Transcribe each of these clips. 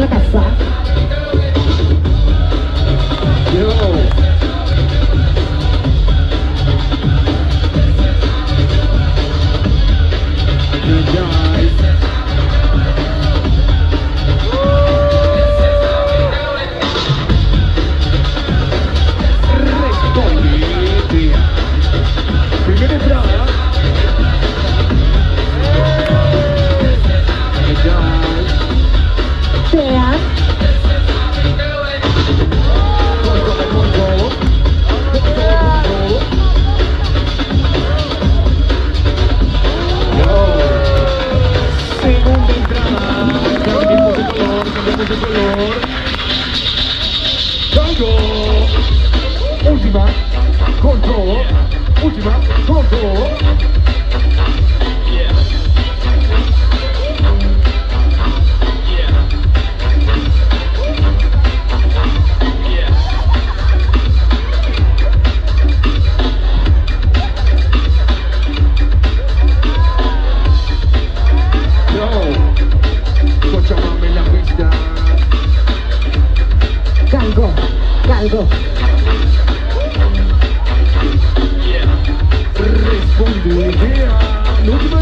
la casa. Yo. Good guys. De color. Tango. Última. Control. Última. Control. Galgo. Respondete a la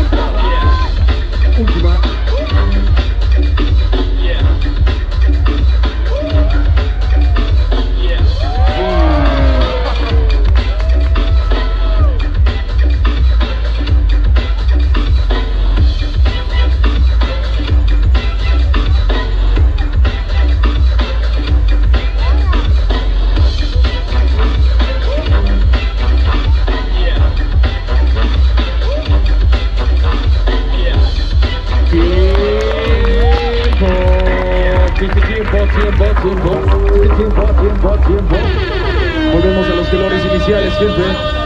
Tiempo, tiempo, tiempo, tiempo, tiempo, tiempo, tiempo. Volvemos a los colores iniciales, gente.